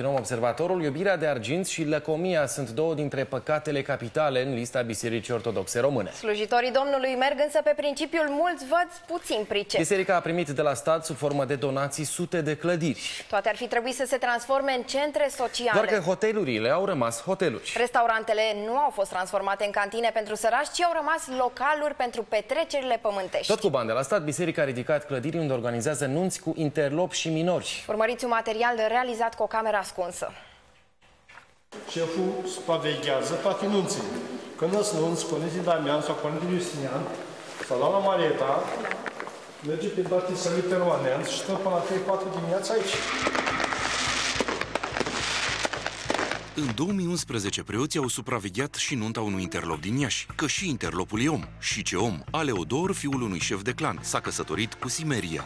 Continuăm observatorul, iubirea de argint și lăcomia sunt două dintre păcatele capitale în lista Bisericii Ortodoxe Române. Slujitorii Domnului merg însă pe principiul mulți văd, puțin pricep. Biserica a primit de la stat sub formă de donații sute de clădiri. Toate ar fi trebuit să se transforme în centre sociale. Doar că hotelurile au rămas hoteluri. Restaurantele nu au fost transformate în cantine pentru sărași, ci au rămas localuri pentru petrecerile pământești. Tot cu bani de la stat, biserica a ridicat clădiri unde organizează nunți cu interlopi și minori. Urmăriți un material realizat cu o cameră ascunsă. Șeful supraveghează toate nunțile. Când sunt nunți, Părintele Damian sau Părintele Justinian, sau la Marieta, merge pe toate sălii permanent și stă până la 3-4 dimineața aici. În 2011, preoții au supravegheat și nunta unui interlop din Iași, că și interlopul e om. Și ce om? Aleodor, fiul unui șef de clan, s-a căsătorit cu Simeria.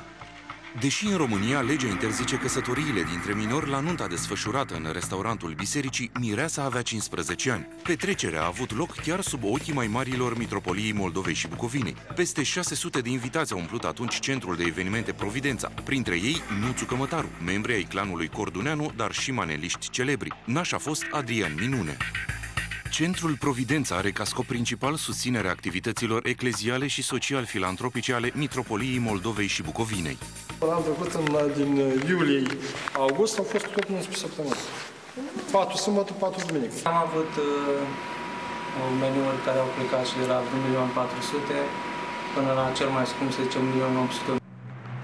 Deși în România legea interzice căsătoriile dintre minori la nunta desfășurată în restaurantul bisericii, Mireasa avea 15 ani. Petrecerea a avut loc chiar sub ochii mai marilor mitropoliei Moldovei și Bucovinei. Peste 600 de invitați au umplut atunci centrul de evenimente Providența, printre ei Nuțu Cămătaru, membri ai clanului Corduneanu, dar și maneliști celebri. Naș a fost Adrian Minune. Centrul Providența are ca scop principal susținerea activităților ecleziale și social-filantropice ale Mitropoliei Moldovei și Bucovinei. Am trecut în, din iulie, august, au fost tot 11 săptămâni. 4 sâmbătă, 4 duminică. Am avut uh, meniuri care au plecat și de la 1.400.000 până la cel mai scump, să zicem, 1.800.000.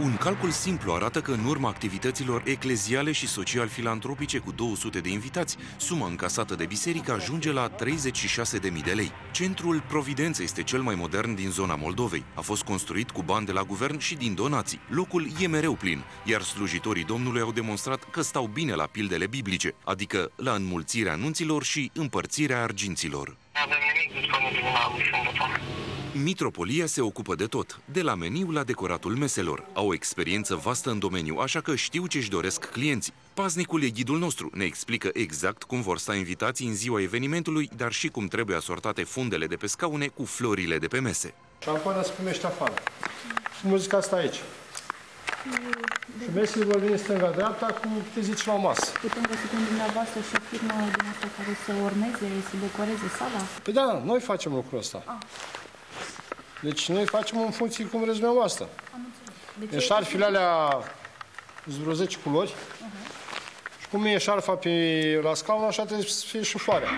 Un calcul simplu arată că în urma activităților ecleziale și social-filantropice cu 200 de invitați, suma încasată de biserică ajunge la 36.000 de lei. Centrul Providență este cel mai modern din zona Moldovei. A fost construit cu bani de la guvern și din donații. Locul e mereu plin, iar slujitorii Domnului au demonstrat că stau bine la pildele biblice, adică la înmulțirea anunților și împărțirea arginților. Avem nimic disponibil la sâmbătă. Mitropolia se ocupă de tot, de la meniu la decoratul meselor. Au o experiență vastă în domeniu, așa că știu ce-și doresc clienții. Paznicul e ghidul nostru, ne explică exact cum vor sta invitații în ziua evenimentului, dar și cum trebuie asortate fundele de pe scaune cu florile de pe mese. Șampoana se primește afară. Și muzica asta aici. Și mesele vor veni stânga-dreapta cu te zici la o masă. Putem găsi prin dumneavoastră și o firmă din asta care să orneze, să decoreze sala? Păi da, noi facem lucrul ăsta. Ah. Deci noi facem în funcție cum vreți dumneavoastră. Am înțeles. De ce? Deci șarfile alea sunt vreo 10 culori. Și cum e șarfa pe la scaun, așa trebuie să fie și floarea.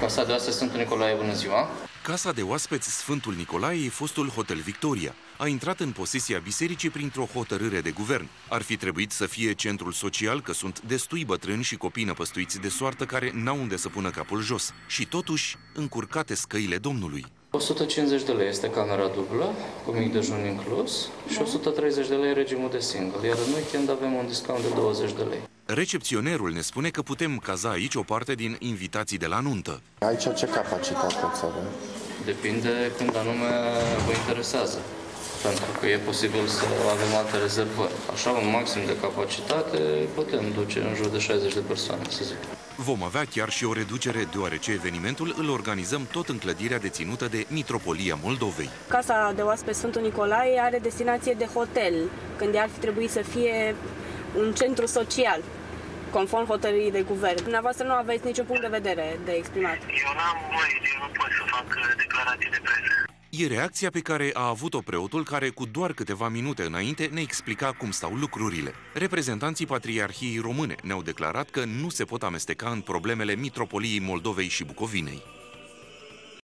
Casa de astăzi Sfântul Nicolae, bună ziua! Casa de oaspeți Sfântul Nicolae e fostul Hotel Victoria. A intrat în posesia bisericii printr-o hotărâre de guvern. Ar fi trebuit să fie centrul social, că sunt destui bătrâni și copii năpăstuiți de soartă care n-au unde să pună capul jos. Și totuși, încurcate scăile Domnului. 150 de lei este camera dublă, cu mic dejun inclus, și 130 de lei regimul de single, iar în weekend avem un discount de 20 de lei. Recepționerul ne spune că putem caza aici o parte din invitații de la nuntă. Aici ce capacitate ați avea? Depinde când anume vă interesează. Pentru că e posibil să avem alte rezervări. Așa, un maxim de capacitate putem duce în jur de 60 de persoane, să zic. Vom avea chiar și o reducere, deoarece evenimentul îl organizăm tot în clădirea deținută de Mitropolia Moldovei. Casa de oaspeți Sfântul Nicolae are destinație de hotel, când ea ar fi trebuit să fie un centru social, conform hotărârii de guvern. Dumneavoastră nu aveți niciun punct de vedere de exprimat. Eu n-am voie, eu nu pot să fac uh, declarații de presă. E reacția pe care a avut-o preotul care cu doar câteva minute înainte ne explica cum stau lucrurile. Reprezentanții Patriarhiei Române ne-au declarat că nu se pot amesteca în problemele Mitropoliei Moldovei și Bucovinei.